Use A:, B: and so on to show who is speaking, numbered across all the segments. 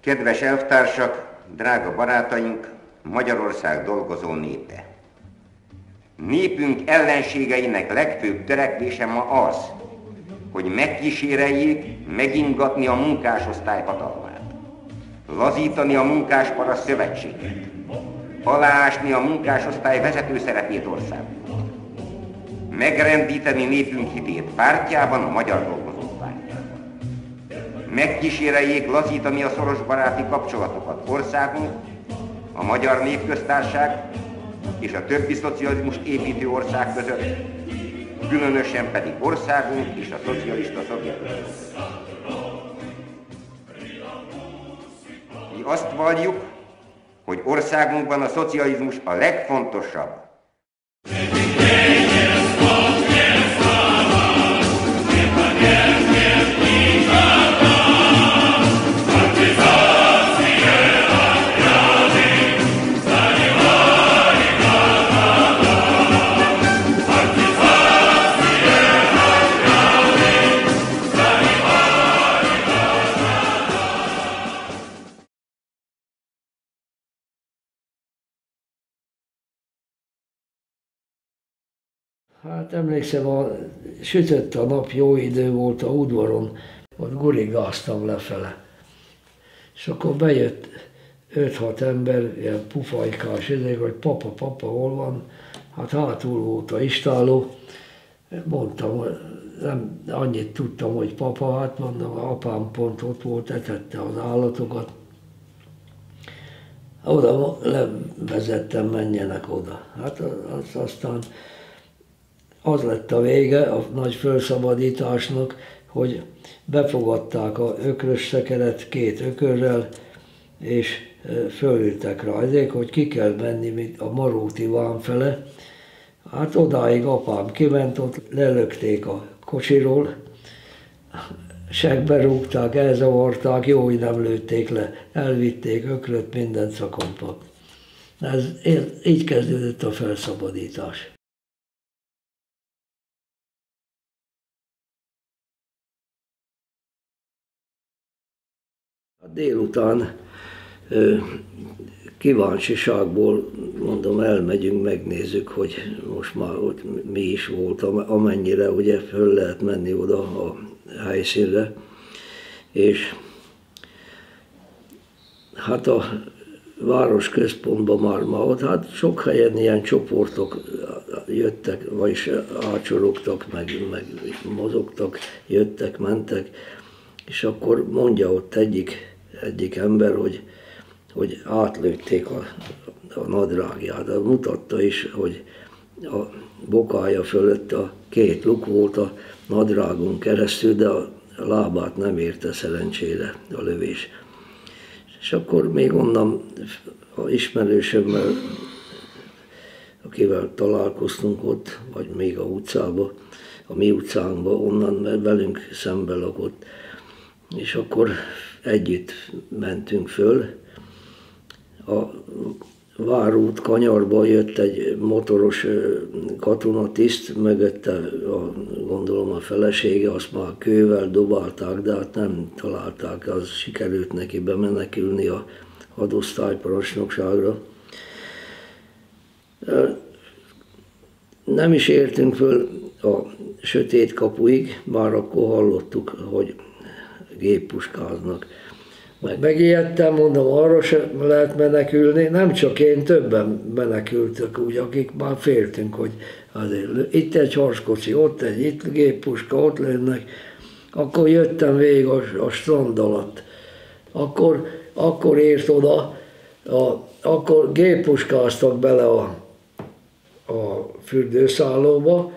A: Kedves elvtársak, drága barátaink, Magyarország dolgozó népe. Népünk ellenségeinek legfőbb törekvése ma az, hogy megkíséreljék megingatni a munkásosztály hatalmát, lazítani a munkáspara szövetséget, aláásni a munkásosztály vezető szerepét országunkban, megrendíteni népünk hitét pártjában, a magyar dolgozók. Megkíséreljék lazítani a szoros baráti kapcsolatokat országunk, a Magyar Népköztárság és a többi szocializmust építő ország között, különösen pedig országunk és a szocialista szovjetunió. Mi azt valljuk, hogy országunkban a szocializmus a legfontosabb.
B: Hát emlékszem, a, sütött a nap, jó idő volt a udvaron, ott gurigáztam lefele. És akkor bejött 5-6 ember, ilyen pufajkás, ezek, hogy papa, papa, hol van? Hát hátul volt a istáló. Mondtam, nem annyit tudtam, hogy papa, hát mondom, apám pont ott volt, etette az állatokat. Oda levezettem, menjenek oda. Hát az, aztán az lett a vége a nagy felszabadításnak, hogy befogadták a ökrös szekeret két ökörrel, és fölültek rá. Ezért, hogy ki kell menni a Maróti ván fele. Hát odáig apám kiment, ott lelökték a kocsiról, segbe rúgták, elzavarták, jó, hogy nem lőtték le, elvitték ökröt, mindent szakompak. Ez, így kezdődött a felszabadítás. A délután kíváncsiságból mondom, elmegyünk, megnézzük, hogy most már ott mi is volt, amennyire ugye föl lehet menni oda a helyszínre. És hát a város központban már ma ott, hát sok helyen ilyen csoportok jöttek, vagyis ácsorogtak, meg, meg mozogtak, jöttek, mentek, és akkor mondja ott egyik egyik ember, hogy, hogy átlőtték a, a nadrágját. Mutatta is, hogy a bokája fölött a két luk volt a nadrágon keresztül, de a lábát nem érte szerencsére a lövés. És akkor még onnan a ismerősömmel, akivel találkoztunk ott, vagy még a utcába, a mi utcánkba, onnan velünk szembe lakott, és akkor együtt mentünk föl. A várút kanyarba jött egy motoros katonatiszt, mögötte a, gondolom a felesége, azt már kővel dobálták, de hát nem találták, az sikerült neki bemenekülni a hadosztályparancsnokságra. Nem is értünk föl a sötét kapuig, már akkor hallottuk, hogy géppuskáznak. Meg megijedtem, mondom, arra sem lehet menekülni, nem csak én, többen menekültek úgy, akik már féltünk, hogy azért itt egy harckocsi, ott egy, itt géppuska, ott lennek. Akkor jöttem végig a, a strand alatt. Akkor, akkor ért oda, a, akkor géppuskáztak bele a, a fürdőszállóba,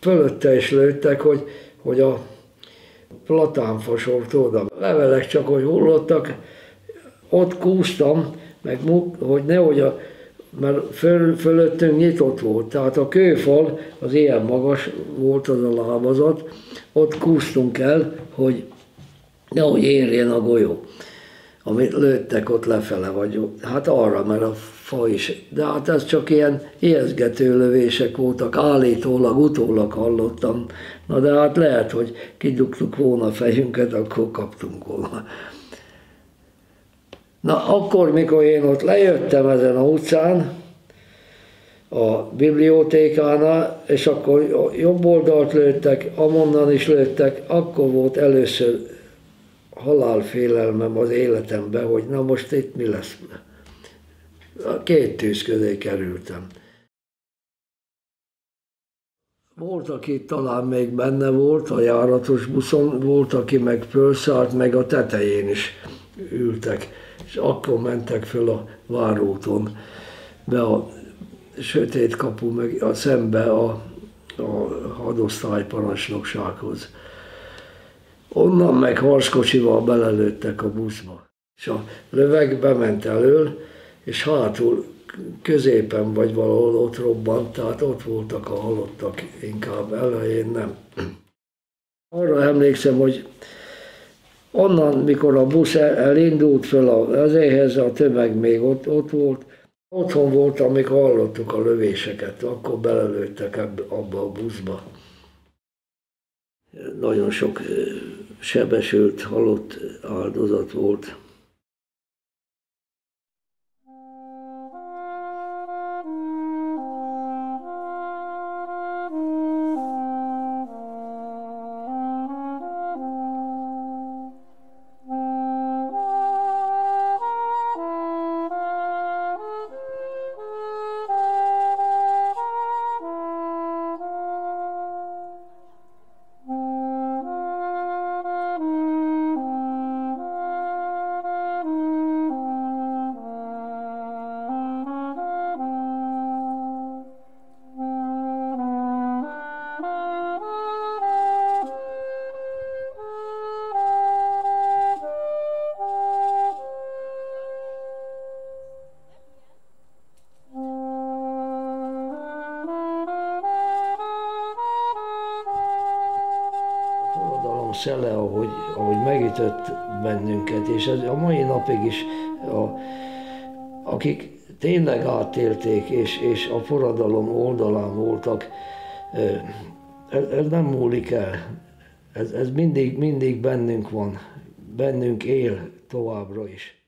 B: fölötte is lőttek, hogy, hogy a platánfasort oda. Levelek csak, hogy hullottak, ott kúztam, meg hogy nehogy a, mert föl, fölöttünk nyitott volt, tehát a kőfal az ilyen magas volt az a lábazat, ott kúztunk el, hogy nehogy érjen a golyó, amit lőttek ott lefele, vagy hát arra, mert a fa is. De hát ez csak ilyen ijeszgető lövések voltak, állítólag, utólag hallottam. Na de hát lehet, hogy kidugtuk volna a fejünket, akkor kaptunk volna. Na, akkor, mikor én ott lejöttem ezen a utcán, a bibliotékánál, és akkor jobb oldalt lőttek, amonnan is lőttek, akkor volt először halálfélelmem az életemben, hogy na most itt mi lesz. A két tűz közé kerültem. Volt, aki talán még benne volt, a járatos buszon, volt, aki meg fölszállt, meg a tetején is ültek, és akkor mentek föl a váróton, be a sötét kapu, meg a szembe a, a hadosztályparancsnoksághoz. Onnan meg harckocsival belelőttek a buszba. És a löveg bement elől, és hátul középen vagy valahol ott robbant, tehát ott voltak a halottak, inkább elején nem. Arra emlékszem, hogy onnan, mikor a busz elindult föl az éhez, a tömeg még ott, ott volt, Otthon volt, amikor hallottuk a lövéseket, akkor belelőttek abba a buszba. Nagyon sok sebesült, halott áldozat volt. Szele, ahogy, ahogy megütött bennünket, és ez a mai napig is, a, akik tényleg átélték, és, és a forradalom oldalán voltak, ez, ez nem múlik el. Ez, ez mindig, mindig bennünk van, bennünk él továbbra is.